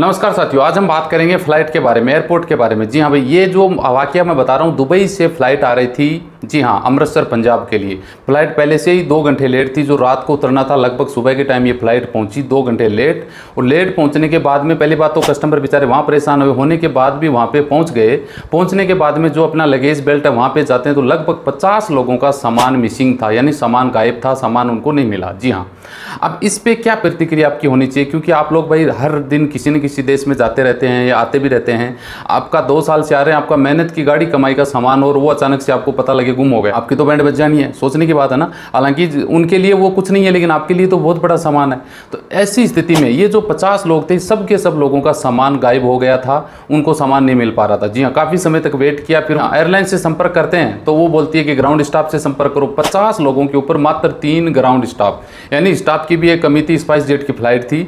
नमस्कार साथियों, आज हम बात करेंगे फ़्लाइट के बारे में, एयरपोर्ट के बारे में। जी हाँ भाई, ये जो वाक्य मैं बता रहा हूँ, दुबई से फ़्लाइट आ रही थी जी हाँ अमृतसर, पंजाब के लिए। फ़्लाइट पहले से ही दो घंटे लेट थी, जो रात को उतरना था। लगभग सुबह के टाइम ये फ़्लाइट पहुँची दो घंटे लेट। और लेट पहुँचने के बाद में पहली बात तो कस्टमर बेचारे वहाँ परेशान हुए। होने के बाद भी वहाँ पे पहुँच गए। पहुँचने के बाद में जो अपना लगेज बेल्ट है, वहाँ पर जाते हैं तो लगभग पचास लोगों का सामान मिसिंग था, यानी सामान गायब था, सामान उनको नहीं मिला। जी हाँ। अब इस पर क्या प्रतिक्रिया आपकी होनी चाहिए? क्योंकि आप लोग भाई हर दिन किसी न किसी देश में जाते रहते हैं या आते भी रहते हैं। आपका दो साल से आ रहे हैं, आपका मेहनत की गाड़ी, कमाई का सामान, और वो अचानक से आपको पता लगे गुम हो गए। आपकी तो बैंड बच जानी है, सोचने की बात है ना। हालाँकि उनके लिए वो कुछ नहीं है, लेकिन आपके लिए तो बहुत बड़ा सामान है। तो ऐसी स्थिति में ये जो पचास लोग थे, सब के सब लोगों का सामान गायब हो गया था, उनको सामान नहीं मिल पा रहा था। जी हाँ काफ़ी समय तक वेट किया, फिर एयरलाइन से संपर्क करते हैं तो वो बोलती है कि ग्राउंड स्टाफ से संपर्क करो। पचास लोगों के ऊपर मात्र तीन ग्राउंड स्टाफ, यानी स्टाफ की भी एक कमी थी, स्पाइस जेट की फ़्लाइट थी।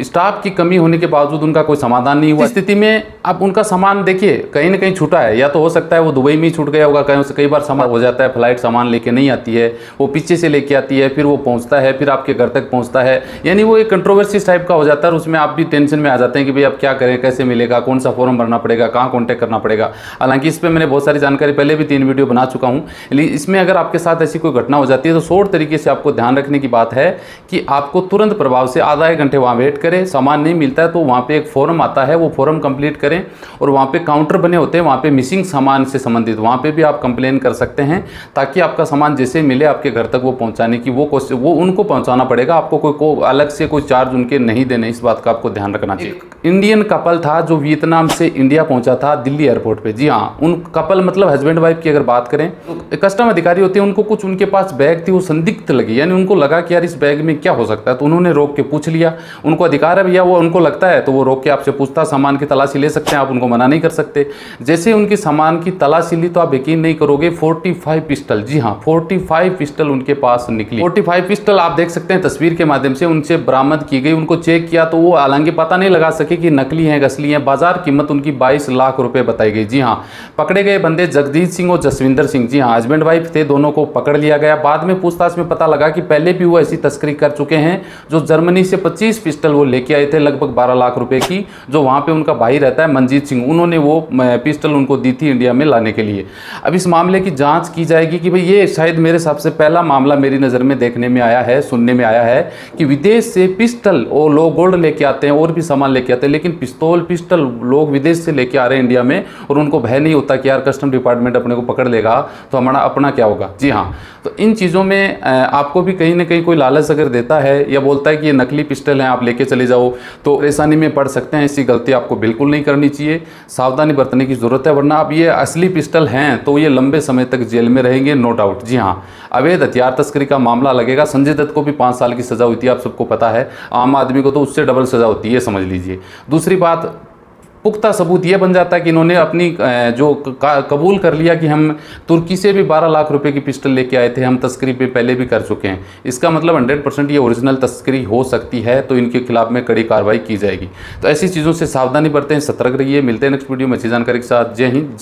स्टाफ की कमी होने के बावजूद उनका कोई समाधान नहीं हुआ। स्थिति में अब उनका सामान देखिए, कहीं ना कहीं छूटा है, या तो हो सकता है वो दुबई में ही छूट गया होगा, कहीं कई बार सामान हो जाता है फ़्लाइट सामान लेके नहीं आती है, वो पीछे से लेके आती है, फिर वो पहुँचता है, फिर आपके घर तक पहुँचता है, यानी वो एक कंट्रोवर्सी टाइप का हो जाता है और उसमें आप भी टेंशन में आ जाते हैं कि भाई अब क्या करें, कैसे मिलेगा कौन सा फॉर्म भरना पड़ेगा, कहाँ कॉन्टैक्ट करना पड़ेगा। हालाँकि इस पर मैंने बहुत सारी जानकारी पहले भी तीन वीडियो बना चुका हूँ, लेकिन इसमें अगर आपके साथ ऐसी कोई घटना हो जाती है तो शोर्ट तरीके से आपको ध्यान रखने की बात है कि आपको तुरंत प्रभाव से आधा एक घंटे वहाँ वेट करें, सामान नहीं मिलता है तो वहाँ पे एक फॉर्म आता है, वो फॉर्म कंप्लीट करें और वहाँ पे काउंटर बने होते हैं, वहाँ पे मिसिंग सामान से संबंधित, वहाँ पे भी आप कंप्लेन कर सकते हैं ताकि आपका सामान जैसे मिले आपके घर तक वो पहुँचाने की वो वो उनको पहुँचाना पड़ेगा। आपको कोई को अलग से कोई चार्ज उनके नहीं देने इस बात का आपको ध्यान रखना चाहिए। इंडियन कपल था जो वियतनाम से इंडिया पहुँचा था दिल्ली एयरपोर्ट पर जी हाँ उन कपल मतलब हस्बैंड वाइफ की अगर बात करें तो कस्टम अधिकारी होते हैं उनको कुछ उनके पास बैग थी वो संदिग्ध लगी। यानी उनको लगा कि यार इस बैग में क्या हो सकता है तो उन्होंने रोक के पूछ लिया। उनको अधिकार है भैया वो उनको लगता है तो वो रोक के आपसे पूछता सामान की तलाशी ले सकते हैं आप उनको मना नहीं कर सकते। जैसे उनकी सामान की तलाशी ली तो आप यकीन नहीं करोगे फोर्टी पिस्टल। जी हाँ फोर्टी पिस्टल उनके पास निकली। फोर्टी पिस्टल आप देख सकते हैं तस्वीर के माध्यम से उनसे बरामद की गई। उनको चेक किया तो वो हालाँकि पता नहीं लगा सके कि नकली हैं असली हैं। बाज़ार कीमत उनकी 22 लाख रुपए बताई गई। जी हाँ पकड़े गए बंदे जगजीत सिंह और जसविंदर सिंह। जी हाँ हस्बैंड वाइफ थे, दोनों को पकड़ लिया गया। बाद में पूछताछ में पता लगा कि पहले भी वो ऐसी तस्करी कर चुके हैं, जो जर्मनी से पच्चीस पिस्टल वो लेके आए थे, लगभग बारह लाख रुपए की, जो वहाँ पर उनका भाई रहता है, मनजीत सिंह। उन्होंने वो पिस्टल उनको दी थी इंडिया में लाने के लिए। अब इस मामले की जाँच की जाएगी कि भाई ये शायद मेरे हिसाब से पहला मामला मेरी नज़र में देखने में आया है, सुनने में आया है कि विदेश से पिस्टल और लोग गोल्ड लेके आते हैं और भी सामान लेके आते हैं, लेकिन पिस्तौल, पिस्टल लोग विदेश से लेके आ रहे हैं इंडिया में और उनको भय नहीं होता कि यार कस्टम डिपार्टमेंट अपने को पकड़ लेगा तो हमारा अपना क्या होगा? जी हाँ। तो इन चीज़ों में आपको भी कहीं ना कहीं कोई लालच अगर देता है या बोलता है कि ये नकली पिस्टल हैं, आप लेके चले जाओ तो परेशानी में पड़ सकते हैं, ऐसी गलती आपको बिल्कुल नहीं करनी चाहिए। सावधानी बरतने की ज़रूरत है, वरना आप ये असली पिस्टल हैं तो ये लंबे समय तक जेल में रहेंगे नो डाउट जी हाँ अवैध हथियार तस्करी का मामला लगेगा। संजय दत्त को भी पाँच साल की सज़ा हुई थी, आप सबको पता है। आम आदमी को तो उससे डबल सज़ा होती है समझ लीजिए। दूसरी बात, पुख्ता सबूत ये बन जाता है कि इन्होंने अपनी जो कबूल कर लिया कि हम तुर्की से भी 12 लाख रुपए की पिस्टल लेके आए थे, हम तस्करी पे पहले भी कर चुके हैं। इसका मतलब 100 परसेंट ये ओरिजिनल तस्करी हो सकती है तो इनके खिलाफ में कड़ी कार्रवाई की जाएगी। तो ऐसी चीज़ों से सावधानी बरतें, सतर्क रहिए। मिलते हैं नेक्स्ट वीडियो में। अच्छी जानकारी के साथ। जय हिंद